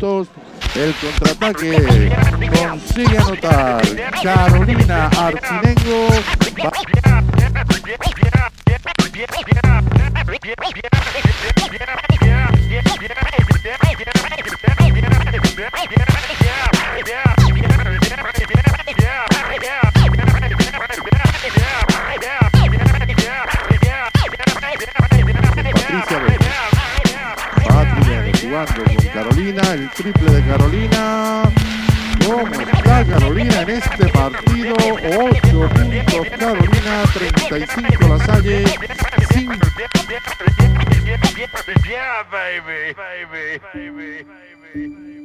El contraataque consigue anotar Carolina Artinengo. Patricia jugando con Carolina, el triple de Carolina. ¿Cómo está Carolina en este partido? 8 puntos Carolina, 35 la Salle, 5 Yeah, baby, baby, baby, baby.